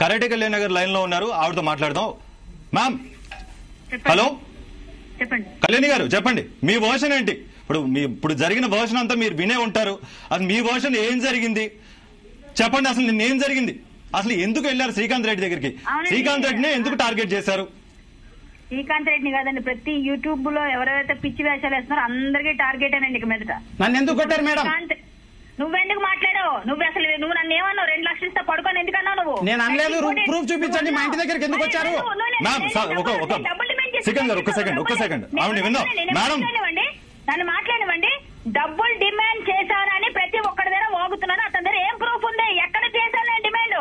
Karate Kalyan Nagar లైన్లో ఉన్నారు. ఆవిడతో మాట్లాడదాం. మ్యామ్. హలో చెప్పండి. కళ్యాణి గారు చెప్పండి. మీ వర్షన్ ఏంటి? ఇప్పుడు మీ ఇప్పుడు జరిగిన వర్షన్ అంతా మీరు వినే ఉంటారు. అది మీ వర్షన్ ఏం జరిగింది? చెప్పండి అసలు నిన్న ఏం జరిగింది? అసలు ఎందుకు వెళ్ళారు శ్రీకాంత్ రెడ్డి దగ్గరికి. శ్రీకాంత్ రెడ్డిని ఎందుకు టార్గెట్ చేశారు? శ్రీకాంత్ రెడ్డిని కాదండి ప్రతి యూట్యూబ్లో ఎవరైతే పిచ్చి వేషాలు వేస్తున్నారో అందరికీ టార్గెట్ అనండి ఇక మీదట. నన్ను ఎందుకు కొట్టారు మేడం? శ్రీకాంత్ నువ్వెందుకు మాట్లాడావు నువ్వు అసలు నువ్వు నన్ను ఏమన్నావు రెండు లక్షలు ఇస్తే పడుకొని ఎందుకన్నావు నువ్వు నేను అనలేదు. ప్రూఫ్ చూపించండి. మా ఇంటి దగ్గరికి ఎందుకు వచ్చారు? ఒక- సెకండ్ గారు, ఒక సెకండ్, ఒక సెకండ్. ఆవిడ విందాం. మేడం. నన్ను మాట్లాడనివ్వండి డబ్బులు డిమాండ్ చేశానని ప్రతి ఒక్కడి దగ్గర వాగుతున్నాను అతని దగ్గర ఏం ప్రూఫ్ ఉంది ఎక్కడ చేశాను నేను డిమాండ్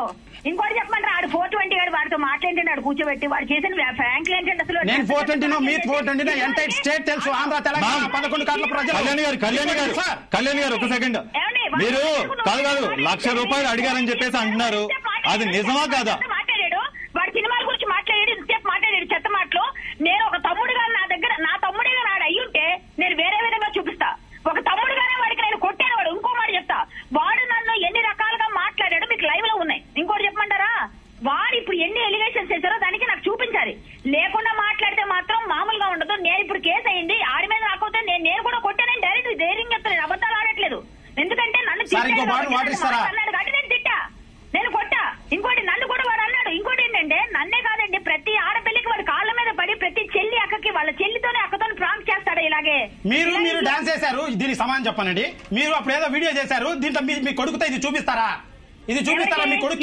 ఇంకోటి చెప్పమంటారా ఆడు ఫోర్ ట్వంటీ గారు వాడితో మాట్లాడింటే ఆడు కూర్చోబెట్టి వాడు చేసిన ఫ్రాంక్ ఏంటంటే అసలు నేను ఫోర్ ట్వంటీనో మీ ఫోర్ ట్వంటీనో ఎంటైర్ స్టేట్ తెలుసు ఆంధ్ర తెలంగాణ. పదకొండు కార్ల ప్రజలు కళ్యాణి గారు కళ్యాణి గారు సార్ కళ్యాణి గారు ఒక సెకండ్? మీరు కాదు కాదు లక్ష రూపాయలు అడిగారని చెప్పేసి అంటున్నారు. అది నిజమా కాదా? మాట్లాడాడు వాడి సినిమాల గురించి మాట్లాడాడు ఇంతసేపు మాట్లాడాడు చెత్త మాటలు. నేను ఒక తమ్ముడుగా నా దగ్గర నా తమ్ముడిగా నాడు అయ్యుంటే నేను వేరే విధంగా చూపిస్తా. ఒక తమ్ముడుగానే వాడికి నేను కొట్టాను వాడు ఇంకో మాట చెప్తా. వాడు నన్ను ఎన్ని రకాలుగా మాట్లాడాడు మీకు లైవ్లో ఉన్నాయి. ఇంకోటి చెప్పమంటారా? వాడు ఇప్పుడు ఎన్ని ఎలిగేషన్స్ చేశారో దానికి నాకు చూపించాలి. లేకుండా మాట్లాడితే మాత్రం మామూలుగా ఉండదు. నేను ఇప్పుడు కేసు అయింది ఆడి మీద రాకపోతే నేను నేను కూడా కొట్టానని డైరెక్ట్ ధైర్యం చెప్తాను నేను అబద్ధాలు ఆడట్లేదు ఎందుకంటే బాటిల్ కాబట్టి వాటర్ ఇస్తారా? నేను కొట్టా ఇంకోటి నన్ను కూడా వాడు అన్నాడు ఇంకోటి ఏంటంటే నన్నే కాదండి ప్రతి ఆడపిల్లకి వాడు కాళ్ళ మీద పడి ప్రతి చెల్లి అక్కకి వాళ్ళ చెల్లితోనే అక్కతో ప్రాంక్ చేస్తాడు ఇలాగే మీరు మీరు డాన్స్ చేశారు దీనికి సమానం చెప్పనండి మీరు అప్పుడు ఏదో వీడియో చేశారు దీంట్లో మీ మీ కొడుకుతో ఇది చూపిస్తారా ఇది చూపిస్తారా మీ. ఇది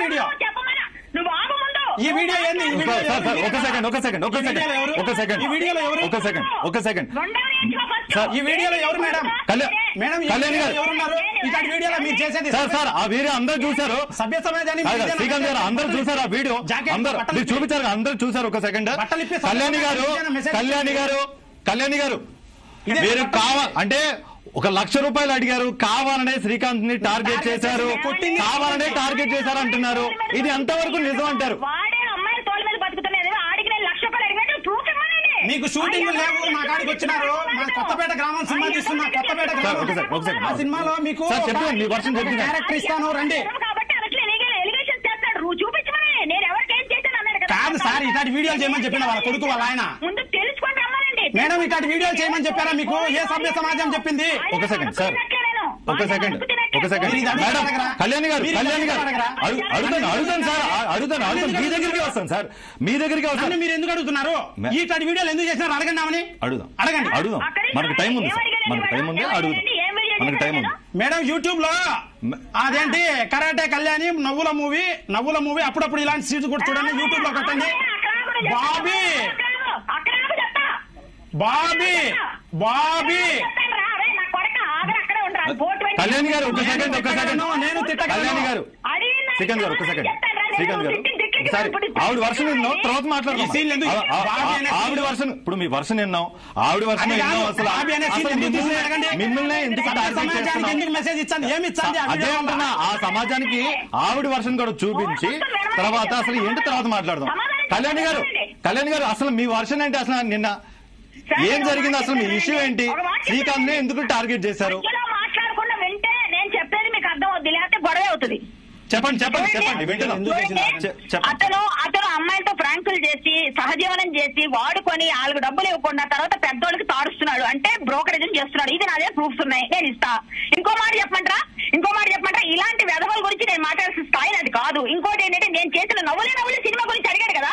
వీడియో? ముందు. ఈ వీడియో ఏంది? ఒక సెకండ్ ఒక సెకండ్ ఒక సెకండ్ ఎవరు? ఒక సెకండ్ ఈ వీడియోలో ఎవరు? ఒక సెకండ్ ఒక సెకండ్. సార్, ఈ వీడియోలో ఎవరు మేడం? మేడం? కళ్యాణి గారు. ఎవరున్నారు ఇట్లాంటి వీడియోలో మీరు చేసేది సార్ సార్ ఆ వీడియో అందరూ చూశారు. సభ్య సమాజాన్ని శ్రీకాంత్ గారు అందరూ చూసారు ఆ వీడియో. అందరూ మీరు చూపించారు అందరూ చూసారు ఒక సెకండ్ కళ్యాణి గారు కళ్యాణి గారు కళ్యాణి గారు మీరు బట్టలు కావ అంటే ఒక లక్ష రూపాయలు అడిగారు కావాలనే శ్రీకాంత్ని టార్గెట్ చేశారు కావాలనే టార్గెట్ చేశారు అంటున్నారు ఇది ఎంతవరకు నిజం అంటారు వాడే అమ్మాయి తోల మీద బతుకుతున్నది ఆడికి నేను లక్ష రూపాయలు అడిగినట్టు ప్రూఫ్ ఇవ్వనండి మీకు షూటింగ్ లేవు మా కాడికి వచ్చినారు. మా కొత్తపేట గ్రామం సినిమా తీస్తున్నా కొత్తపేట సార్, గ్రామం. ఆ సినిమాలో మీకు. క్యారెక్టర్ ఇస్తాను రండి. కాబట్టి అసలు ఎలిగేషన్ చేస్తాడు నువ్వు చూపించమని. నేను ఎవరికి ఏం చేశాను అన్నాడు కదా. కాదు సార్ ఇట్లాంటి వీడియోలు చేయమని చెప్పిన వాళ్ళ కొడుకు వాళ్ళ ఆయన. ముందు తెలుసుకొని రమ్మనండి. మేడం ఇట్లాంటి వీడియోలు చేయమని చెప్పారా మీకు? ఏ సభ్య సమాజం చెప్పింది? ఒక సెకండ్ సార్. ఒక సెకండ్ ఒక సెకండ్ మేడం అడగరా? కళ్యాణి గారు కళ్యాణి గారు. అడుగుతాను అడుగుతాను సార్ అడుగుతాను అడుగుతాను మీ దగ్గరికి వస్తాను సార్. మీ దగ్గరికి వస్తాను. మీరు ఎందుకు అడుగుతున్నారు? ఇట్లాంటి వీడియోలు ఎందుకు చేసినారు? అడగండి అడుగుదాం. అడగండి. అడుగుదాం. మనకు టైం ఉంది సార్. మనకు టైం ఉంది. అడుగుదాం. మనకు టైం ఉంది. మేడం యూట్యూబ్లో అదేంటి? కరాటే కళ్యాణి నవ్వుల మూవీ నవ్వుల మూవీ అప్పుడప్పుడు ఇలాంటి సీన్స్ కూడా చూడండి. యూట్యూబ్లో కొట్టండి. బాబీ! బాబీ! బాబీ! కళ్యాణి గారు ఒక సెకండ్ ఒక సెకండ్. నేను. కళ్యాణి గారు. శ్రీకాంత్ గారు ఒక సెకండ్. శ్రీకాంత్ గారు. ఒకసారి ఆవిడ వర్షన్ విన్నాం తర్వాత అనే ఆవిడ సీన్ వర్షన్ ఇప్పుడు మీ వర్షన్ విన్నాం ఆవిడ కాదు. విన్నాం అసలు మిమ్మల్ని ఎందుకు టార్గెట్ సమాజానికి చేస్తున్నాం అదే? అంటున్నా ఆ సమాజానికి ఆవిడ వర్షన్ కూడా చూపించి తర్వాత అసలు ఏంటి తర్వాత మాట్లాడదాం? కళ్యాణి గారు కళ్యాణి గారు అసలు మీ వర్షన్ ఏంటి అసలు నిన్న ఏం జరిగింది? అసలు మీ ఇష్యూ ఏంటి? శ్రీకాంత్ ఎందుకు టార్గెట్ చేశారు మధ్యలో మాట్లాడకుండా వింటే నేను చెప్పేది మీకు అర్థం అవుద్ది అవుతుంది చెప్పండి చెప్పండి చెప్పండి. అతను అతను అమ్మాయితో ఫ్రాంకులు చేసి సహజీవనం చేసి వాడుకొని వాళ్ళకి డబ్బులు ఇవ్వకుండా తర్వాత పెద్దోళ్ళకి తాడుస్తున్నాడు. అంటే బ్రోకరేజ్ చేస్తున్నాడు. ఇది నాదే ప్రూఫ్స్ ఉన్నాయి. నేను ఇస్తా. ఇంకో మాట చెప్పమంటారా? ఇంకో మాట చెప్పమంటారా? ఇలాంటి వెధవల గురించి నేను మాట్లాడాల్సిన స్థాయి అది కాదు. ఇంకోటి ఏంటంటే నేను చేసిన నవ్వులే నవ్వులే సినిమా గురించి అడిగాడు కదా?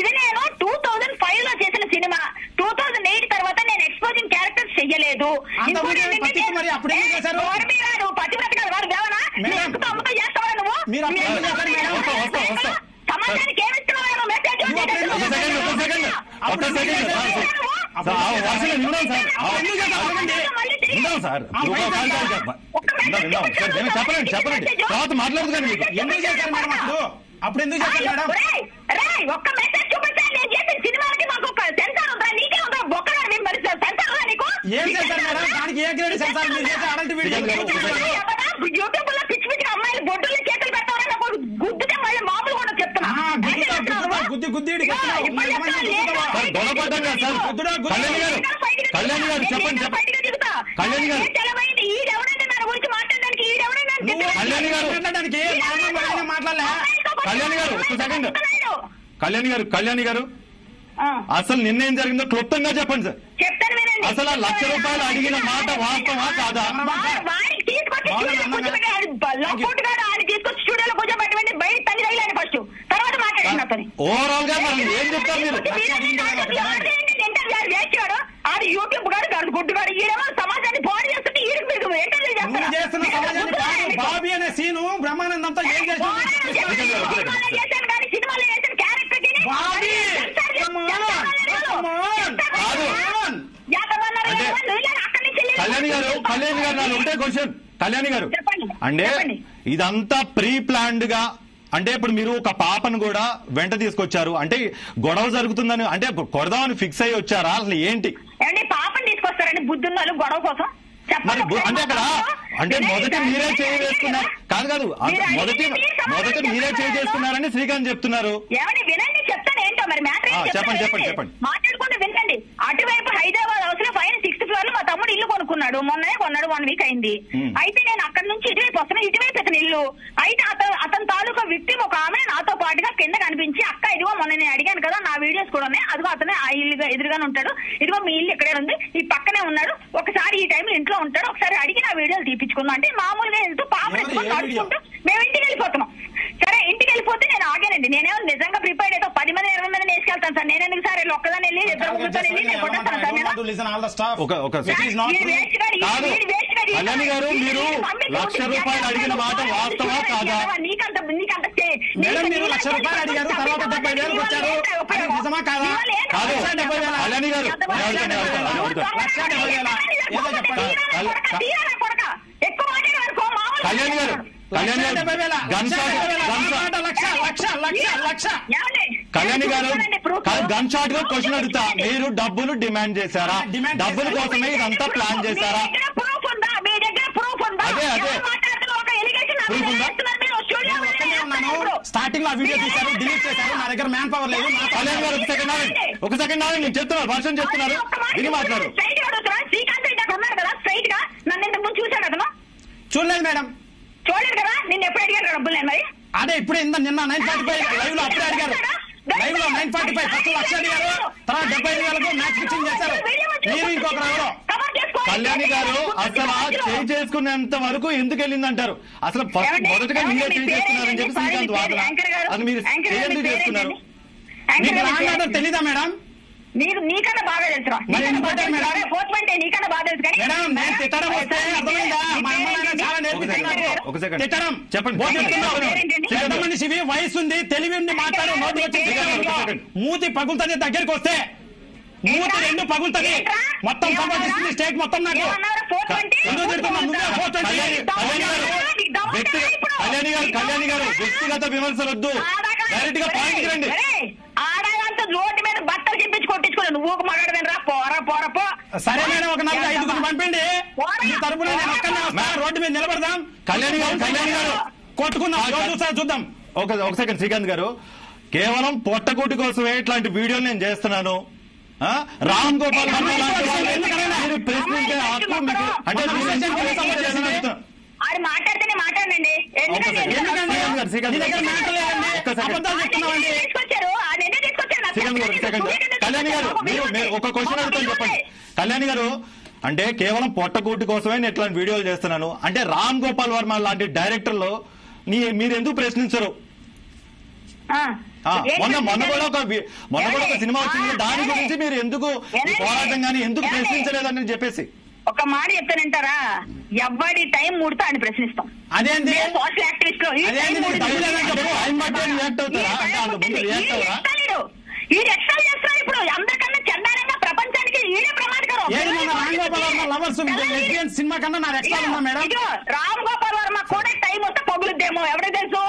ఇది నేను టూ థౌజండ్ ఫైవ్లో చేసిన సినిమా. టూ థౌజండ్ ఎయిట్ తర్వాత నేను ఎక్స్పోజింగ్ క్యారెక్టర్స్ చెయ్యలేదు. ఇంకోటి ఏంటంటే సార్, నేను చెప్పండి చెప్పండి. తర్వాత మాట్లాడదు కానీ మీకు. ఎందుకు చేశారు మేడం అప్పుడు అప్పుడు ఎందుకు చేశారు మేడం? రేయ్, రేయ్, ఒక్క మెసేజ్ చూపిస్తే నేను చేసిన సినిమాలకి మాకు ఒక సెన్సార్ ఉందా నీకే ఉందా బొక్కగా నేను మరి సెన్సార్ ఉందా నీకు? ఏం చేశారు మేడం? దానికి ఏ గ్రేడ్ సెన్సార్ మీరు చేసే అడల్ట్ వీడియో యూట్యూబ్లో పిచ్చి పిచ్చి అమ్మాయిలు బొడ్డులు చేతులు పెట్టాలని నాకు గుద్దితే మళ్ళీ మామూలు కూడా చెప్తున్నా ఆ, గుద్దుతా, అయితే చెప్తున్నావా? గుద్దుతా, గుద్ది గుద్ది ఈడికి ఆ, ఎత్తున్నావు. ఇప్పుడు ఎంతమంది చెప్తున్నా, గుద్దుతావా? సార్ గొడవ పడ్డాం కదా సార్ గుద్దుడా. కళ్యాణి గారు కళ్యాణి గారు చెప్పండి చెప్పండి. కళ్యాణి గారు. కళ్యాణి గారు. కళ్యాణి గారు, ఒక్క సెకండ్. కళ్యాణి గారు కళ్యాణి గారు. ఆ, అసలు నిన్న ఏం జరిగిందో క్లుప్తంగా చెప్పండి సార్. అసలు ఆ లక్ష రూపాయలు అడిగిన మాట వాస్తవా కాదా? తీసుకొచ్చి కూర్చోబెట్టండి. బయట తల్లి తగిలాను ఫస్ట్. ఓవరాల్గా మరి ఏం చెప్తారు మీరు? ఆడు యూట్యూబ్ గాడు గాడు గుడ్డు గాడు. ఈడేమో సమాజాన్ని బాడీ చేస్తుంటే ఈడికి మీరు ఇంటర్వ్యూ నువ్వు చేస్తున్న సమాజాన్ని బాబు- బాబీ అనే సీను బ్రహ్మానందంతో ఏం చేసింది? చేశాను కానీ సినిమాలో చేసిన క్యారెక్టర్ బాబీ! కళ్యాణి గారు కళ్యాణి గారు నాది ఒకటే క్వశ్చన్ కళ్యాణి గారు. అంటే. ఇదంతా ప్రీ ప్లాన్డ్గా అంటే ఇప్పుడు మీరు ఒక పాపను కూడా వెంట తీసుకొచ్చారు. అంటే గొడవ జరుగుతుందని అంటే కొడదామని ఫిక్స్ అయ్యి వచ్చారా? అసలు ఏంటి? ఏమండి పాపని తీసుకొస్తారండి బుద్ధున్నోళ్ళు గొడవ కోసం. మరి అంటే అక్కడ అంటే మొదట మీరే చేయి వేసుకున్నారు కాదు కాదు మొదటి మొదట మీరే చేయి చెప్పండి. చేసుకున్నారని శ్రీకాంత్ చెప్తున్నారు. వినండి చెప్తాను. మరి మ్యాటర్ చెప్పండి, చెప్పండి. చెప్పండి. మాట్లాడుకుంటూ వినండి. అటువైపు హైదరాబాద్ హౌస్లో పైన సిక్స్త్ ఫ్లోర్లో మా తమ్ముడు ఇల్లు కొనుక్కున్నాడు. మొన్ననే కొన్నాడు వన్ వీక్ అయింది. Hmm. అయితే నేను అక్కడ నుంచి ఇటువైపు వస్తున్నా ఇటువైపు ఇతని ఇల్లు. అయితే అతను అతని తాలూకా విక్టిమ్ ఒక ఆమె నాతో పాటుగా కింద కనిపించి అక్క ఇదిగో మొన్న నేను అడిగాను కదా నా వీడియోస్ కూడా ఉన్నాయి. అదిగో అతనే ఆ ఇల్లు ఎదురుగానే ఉంటాడు. ఇదిగో మీ ఇల్లు ఇక్కడే ఉంది. ఈ పక్కనే ఉన్నాడు. ఒకసారి ఈ టైంలో ఇంట్లో ఉంటాడు. ఒకసారి అడిగి నా వీడియోలు తీపించుకుందాం అంటే మామూలుగా వెళ్తూ పాప? నడుచుకుంటూ మేము ఇంటికి వెళ్ళిపోతున్నాం. సరే ఇంటికి వెళ్ళిపోతే నేను ఆగానండి. నేనేమో నిజంగా ప్రిపేర్డ్ అయితే పది మంది ఇరవై మంది వేసుకెళ్తాను సార్. నేను ఎందుకు సార్ వీళ్ళు ఒక్కదాన్ని వెళ్ళి ఇద్దరు ముగ్గురు వెళ్ళి నేను కొట్టేస్తాను సార్ నేను? కళ్యాణి గారు మీరు లక్ష రూపాయలు అడిగిన మాట వాస్తవా కాదా? నీకంత నీకంత మేడం, మీరు లక్ష రూపాయలు అడిగారు, తర్వాత డెబ్బై వేలకు వచ్చారు. అది నిజమా కాదా? కాదు. కళ్యాణి గారు, లక్ష డెబ్బై వేల. ఏదో చెప్పండి. కళ్యాణి గారు కళ్యాణి గారు. గన్ లక్ష షాట్గా క్వశ్చన్ అడుగుతా. మీరు డబ్బులు డిమాండ్ చేశారా? డిమాండ్ డబ్బుల. కోసమే ఇదంతా ప్లాన్ చేశారా? ప్రూఫ్ ప్రూఫ్ అదే, అదే. మీద ఉందా? స్టార్టింగ్లో ఆ వీడియో తీశారు డిలీట్ చేశారు. నా దగ్గర మ్యాన్ పవర్ లేదు నా కళ్యాణ్ గారు ఒక సెకండ్ ఆగండి ఒక సెకండ్ ఆగండి నేను చెప్తున్నారు వర్షం చెప్తున్నారు. విని మాట్లాడు. చూడలేదు మేడం. నిన్ను ఎప్పుడు అడిగారు డబ్బులు నేను మరి? అదే ఇప్పుడు ఇంత నిన్న నైన్ ఫార్టీ ఫైవ్ లైవ్లో అప్పుడే అడిగారు. లైవ్లో నైన్ ఫార్టీ ఫైవ్ ఫస్ట్ లక్ష అడిగారు. తర్వాత డెబ్బై ఐదు వేలకు మ్యాచ్ ఫిక్సింగ్ చేశారు. మీరు కవర్ చేసుకోండి. కళ్యాణి గారు అసలు చేయి చేసుకునేంత వరకు ఎందుకు వెళ్ళింది అంటారు అసలు ఫస్ట్? మొదటగా మీరే? చేయి పేరు చేసుకున్నారని చెప్పి? శ్రీకాంత్ వాదన? అసలు మీరు? యాంకర్ మీకు ఆర్డర్ తెలీదా మేడం? నీకు నీకన్నా బాగా తెలుసురా నీకన్నా బాగా? తెలుసు. కానీ మనిషివి వయసు ఉంది తెలివి ఉంది మాట్లాడు. మూతి పగులుతుంది దగ్గరికి వస్తే మూతి? రెండు పగులుతుంది? మొత్తం? సంపాదిస్తుంది స్టేట్ మొత్తం నాకు ఏమన్నారా? 420? ఎందుకు తిడుతున్నావు? నువ్వే 420. కళ్యాణి గారు? కళ్యాణి గారు? వ్యక్తిగత విమర్శలు వద్దు డైరెక్ట్గా పాయింట్ రండి ఒరేయ్, ఆడగంతా రోడ్డు మీద బట్టలు నువ్వు ఒక మగాడవేనరా పోరా పోరా పో సరే మేడం ఒక ఐదుగురు పంపిండి మీ తరపున నేను ఒక్కనే వస్తా రోడ్డు మీద నిలబడదాం కళ్యాణి గారు కళ్యాణి గారు కొట్టుకుందాం చూద్దాం ఒక ఒక సెకండ్ శ్రీకాంత్ గారు కేవలం పొట్టకూటి కోసమే ఇట్లాంటి వీడియోలు నేను చేస్తున్నాను ఆ? రామ్ గోపాల్ అంటే? ఆడు మాట్లాడితేనే మాట్లాడండి ఎందుకంటే. అబద్ధాలు తీసుకొచ్చారు శ్రీకాంత్ గారు, చెప్పండి. సెకండ్ కళ్యాణి గారు? మీరు ఒక మీరు ఒక క్వశ్చన్ అడుగుతాను చెప్పండి. కళ్యాణి గారు అంటే కేవలం పొట్టకూటి కోసమే నేను ఇట్లాంటి వీడియోలు చేస్తున్నాను. అంటే రామ్ గోపాల్ వర్మ లాంటి డైరెక్టర్లు నీ మీరు ఎందుకు ప్రశ్నించరు? మొన్న మొన్న కూడా ఒక మొన్న కూడా ఒక సినిమా వచ్చింది. దాని? గురించి మీరు ఎందుకు? పోరాటం కానీ ఎందుకు? ప్రశ్నించలేదని చెప్పేసి. ఒక మాట చెప్తానంటారా ఎవరి టైం ముడితే ఆయన ప్రశ్నిస్తాం. అదేంటి సోషల్ యాక్టివిస్ట్ ఈ ఎక్స్ట్రా చేస్తున్నారు ఇప్పుడు. అందరికన్నా చండాలంగా ప్రపంచానికి ఈడే ప్రమాదకరం లవర్స్ లెస్బియన్ సినిమా కన్నా నా ఎక్స్ట్రా ఉందా మేడం? ఇదిగో, రామ్ గోపాల్ వర్మ కూడా టైం వస్తే పగులుద్దేమో. ఎవరికి తెలుసు?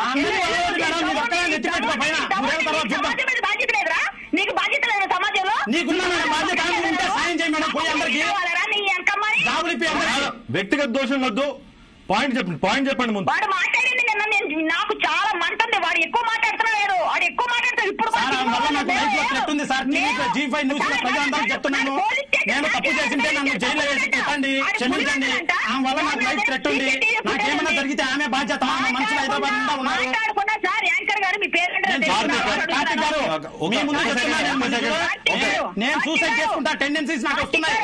బాధ్యత లేదురా? నీకు బాధ్యత లేదు సమాజంలో? నీకున్నా మేడం బాధ్యత ఉంటే సాయం చేయి మేడం. పోయి అందరికి. వ్యక్తిగత దోషం వద్దు. పాయింట్ చెప్పండి పాయింట్ చెప్పండి ముందు. వాడు నిన్న నేను నాకు చాలా మంటుంది వాడు ఎక్కువ మాట్లాడుతున్నాడు వాడు ఎక్కువ మాట్లాడతాడు ఇప్పుడు సార్, ఆ వల్ల నాకు లైఫ్లో threat ఉంది సార్. టీవీ జీ ఫైవ్ న్యూస్లో ప్రజలందరికీ చెప్తున్నాను. నేను తప్పు చేసింటే నన్ను జైల్లో వేసి పెట్టండి క్షమించండి. ఆమె వల్ల నాకు లైఫ్ థ్రెట్ ఉంది. నాకేమైనా జరిగితే ఆమె బాధ్యత ఆమె మనుషులు హైదరాబాద్ నిండా ఉన్నారు. నేను సూసైడ్ చేసుకుంటా టెండెన్సీస్ నాకు వస్తున్నాయి.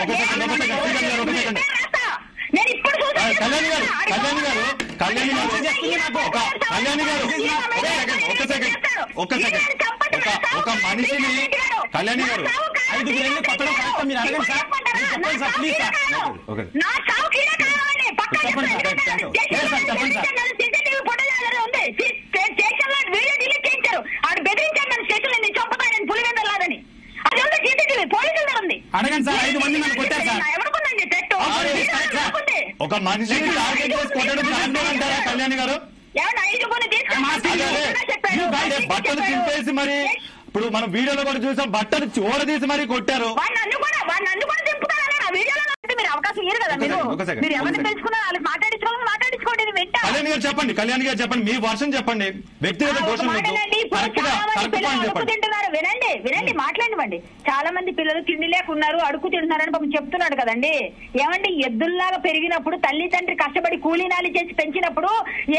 నేను ఇప్పుడు కళ్యాణి గారు కళ్యాణి గారు కళ్యాణి గారు ఒక కళ్యాణి గారు ఒక సెకండ్ ఒక సెకండ్ ఒక ఒక మనిషిని కళ్యాణి గారు వెళ్ళి కొట్టడం కరెక్టా? మీరు అడగండి సార్. మీరు చెప్పండి సార్, ప్లీజ్ సార్. ఓకే. చెప్పండి. చెప్పండి. అడగండి సార్ ఐదు మంది నన్ను కొట్టారు సార్. ఒక మనిషిని టార్గెట్ చేసి కొట్టడం దారుణం అంటారా కళ్యాణి గారు? బట్టలు చింపేసి మరి ఇప్పుడు మనం వీడియోలో కూడా చూసాం బట్టలు ఓడదీసి మరి కొట్టారు. అవకాశం మీరు. ఎవరిని సెకండ్. తెలుసుకున్నా వాళ్ళకి మాట్లాడించుకోవాలి కళ్యాణి గారు చెప్పండి కళ్యాణి గారు చెప్పండి మీ వర్షం చెప్పండి వ్యక్తిగత దోషం మాట వద్దు వినండి. ఇప్పుడు కరెక్ట్గా చాలా మంది పిల్లలు పాయింట్ అడుగు చెప్పండి. తింటున్నారు. వినండి వినండి మాట్లాడివ్వండి చాలా మంది పిల్లలు తిండి లేకున్నారు అడుగు తింటున్నారని పాపం చెప్తున్నాడు కదండి. ఏమండి ఎద్దుల్లాగా పెరిగినప్పుడు తల్లి తండ్రి కష్టపడి కూలీనాలి చేసి పెంచినప్పుడు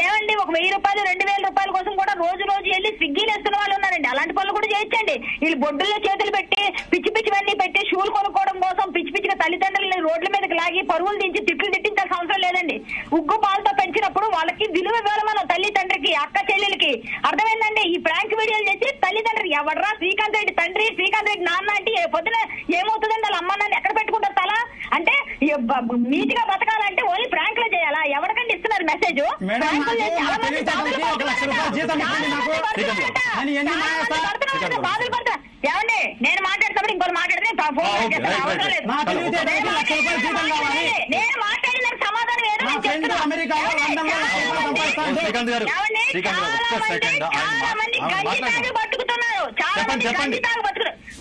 ఏమండి ఒక వెయ్యి రూపాయలు రెండు వేల రూపాయల కోసం కూడా రోజు రోజు వెళ్ళి స్విగ్గీలు వేస్తున్న వాళ్ళు ఉన్నారండి. అలాంటి పనులు కూడా చేయొచ్చండి. వీళ్ళు బొడ్డుల్లో చేతులు పెట్టి పిచ్చి పిచ్చివన్నీ పెట్టి షూలు కొనుక్కోవడం కోసం పిచ్చి పిచ్చిగా తల్లిదండ్రులు రోడ్ల మీదకి లాగి పరువులు దించి తిట్లు తిట్టించాల్సిన అవసరం లేదండి. ఉగ్గు పాలతో ఇవ్వాలి మనం తల్లి తండ్రికి అక్క చెల్లెలకి అర్థమైందండి. ఈ ప్రాంక్ వీడియోలు చేసి తల్లిదండ్రులు ఎవడరా శ్రీకాంత్ రెడ్డి తండ్రి శ్రీకాంత్ రెడ్డి నాన్న అంటే పొద్దున ఏమవుతుందండి? వాళ్ళ అమ్మ నాన్న ఎక్కడ పెట్టుకుంటారు తల? అంటే నీతిగా బతకాలంటే ఓన్లీ ప్రాంక్లో చేయాలా? ఎవరికంటే ఇస్తున్నారు మెసేజ్? బాధలు పడతా ఏమండి? నేను మాట్లాడుతున్నప్పుడు ఇంకోటి మాట్లాడితే ఫోన్ నేను మాట్లాడిన సమాధానం సంపాదిస్తాడు. శ్రీకాంత్ గారు గారు ఒక్క సెకండ్. చెప్పండి, చెప్పండి.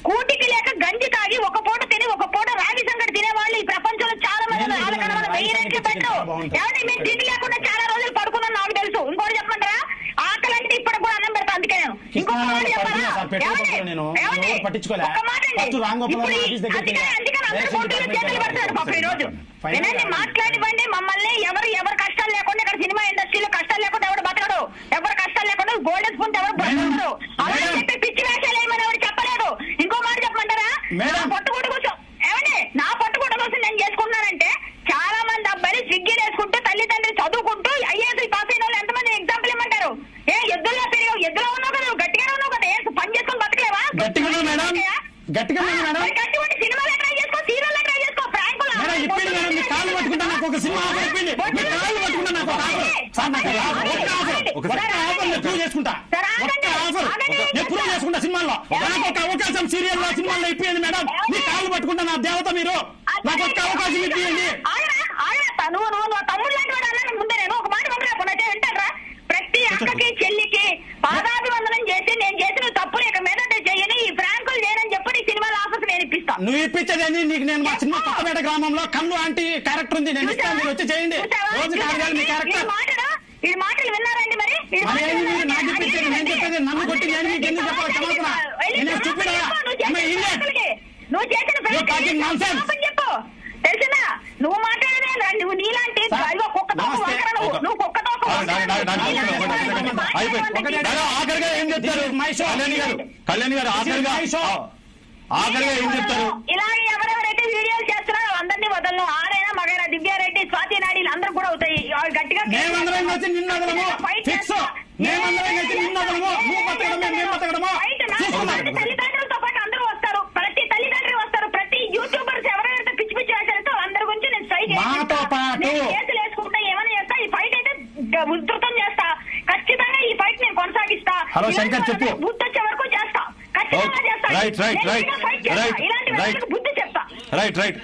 కూటికి లేక గంజి తాగి ఒక పూట తిని ఒక పూట రాగి సంగటి తినే వాళ్ళు ఈ ప్రపంచంలో చాలా మంది వెయ్యి రెట్లు తిండి లేకుండా చాలా రోజులు పడుకున్నాను నాకు తెలుసు ఇంకోటి చెప్పమంటారా ఆకలి అంటే ఇప్పుడు కూడా అన్నం పెడతా అందుకే నేను ఇంకొక మాట కృష్ణానగర్ చెప్పనా? పడుకున్నా సార్, పెట్రోల్ ఏమండి? బంకులో నేను. ఏమండి? ఎవరు పట్టించుకోలే. ఒక్క మాట అండి. ఫస్ట్ రాంగోపాల్ ఇప్పుడు ఈ- ఆఫీస్ దగ్గరికి అందుకని- అందుకని అందరూ రేషన్ కోర్టులో డిపార్ట్మెంట్ చేతులు పెడతారు పాపం ఈ రోజు ఫైనల్ వినండి గా- మాట్లాడివ్వండి. మమ్మల్ని ఎవరు ఎవరు కష్టాలు లేకుండా ఇక్కడ సినిమా ఇండస్ట్రీలో కష్టాలు లేకుండా ఎవరు బతకడు ఎవరు కష్టాలు లేకుండా గోల్డెన్ స్పూన్ ఎవరు బ్రతకడు అలా మేడం. చెప్పి పిచ్చి వేషాలు ఏమని ఎవరు చెప్పలేదు. ఇంకో మాట చెప్పమంటారా మేడం. నా పట్టుకోట కోసం ఏమండి నా పట్టుకోట కోసం నేను చేసుకున్నానంటే చాలా మంది అబ్బాయిలు స్విగ్గీలు వేసుకుంటూ తల్లిదండ్రులు చదువుకుంటూ ఐఏఎస్ పాస్ అయిన వాళ్ళు ఎంతమంది ఎగ్జాంపుల్ ఇమ్మంటారు ఏ ఎద్దుల్లో పెరిగావు ఎద్దులో ఉన్నావు కదా నువ్వు గట్టిగా ఉన్నావు కదా ఏ పని చేసుకొని బతకలేవా గట్టిగా ఉన్నా మేడం గట్టిగా ఉన్నా మేడం మరి గట్టిగా ఉండి సినిమాలో ట్రై చేసుకో సీరియల్లో ట్రై చేసుకో ప్రాంకులు మేడం ఇప్పిండి మేడం మీ కాళ్ళు పట్టుకుంటా నాకు ఒక సినిమా ఆఫర్ ఇప్పిండి. మీ కాళ్ళు పట్టుకుంటా నాకు ఒక ఆఫర్. సార్ నాకు ఒక ఆఫర్ ఒక్క ఆఫర్ ఒక్క ఆఫర్ నేను ప్రూవ్ చేసుకుంటా. ఒక్క ఆఫర్. నేను ప్రూవ్ చేసుకుంటా సినిమాల్లో. నాకు ఒక అవకాశం సీరియల్లో సినిమాల్లో ఇప్పియండి మేడం. మీ కాళ్ళు పట్టుకుంటా నా దేవత మీరు. నాకు ఒక్క అవకాశం ఇప్పియండి ఆగరా, ఆగరా. నువ్వు నువ్వు నువ్వు తమ్ముడు లాంటి వాడు అన్నాను ముందే నేను ఒక మాట పంపరా అయితే వింటారా ప్రతి అక్కకి చెల్లికి పాదాభివందనం చేసి నేను చేసిన తప్పులు ఇక మీద చేయని ఈ ప్రాంకులు చేయనని చెప్పి నీ సినిమాల ఆఫర్స్ నేను ఇప్పించేది నీకు నేను మా చిన్న కొత్తపేట గ్రామంలో కన్ను ఆంటీ క్యారెక్టర్ ఉంది. నేను ఇస్తాను మీరు వచ్చి చేయండి. రోజు కాదు మీ క్యారెక్టర్ ఈ మాటలు విన్నారండి మరి? మరి? నాకు నేను చెప్పేది నన్ను కొట్టి నేను మీకు ఎందుకు చెప్పాలి? క్షమాపణ. నేను చూపిడా నువ్వు చేసిన చెప్పు. తెలిసిందా నువ్వు నువ్వు నీలాంటి నువ్వు కుక్కతో ఆఖరిగా ఏం చెప్తారు. కళ్యాణి గారు కళ్యాణి గారు ఆఖరిగా. ఆఖరిగా ఏం చెప్తారు? ఇలాగే ఎవరెవరైతే వీడియోలు చేస్తున్నారో అందరినీ వదలను. ఆడైనా మగైనా దివ్యారెడ్డి స్వాతి నాయుడు అందరూ కూడా అవుతాయి. గట్టిగా మేమందరం కలిసి నిన్ను వదలము. ఫిక్స్. మేమందరం కలిసి నిన్ను వదలము. నువ్వు బతకడమే మేము బతకడము. తల్లిదండ్రులతో పాటు అందరూ వస్తారు. ప్రతి తల్లిదండ్రులు వస్తారు. ప్రతి యూట్యూబర్స్ ఎవరైతే పిచ్చి పిచ్చి వేసారో అందరి గురించి నేను స్ట్రైక్ మాతో పాటు. నేను కేసులు వేసుకుంటా ఏమైనా చేస్తా. ఈ ఫైట్ అయితే ఉధృతం చేస్తా. ఖచ్చితంగా ఈ ఫైట్ నేను కొనసాగిస్తా. హలో, శంకర్, చెప్పు. వాళ్ళకి బుద్ధి వచ్చే వరకు చేస్తా ఖచ్చితంగా ఓకే. చేస్తా right, right, right. Right, right. Right right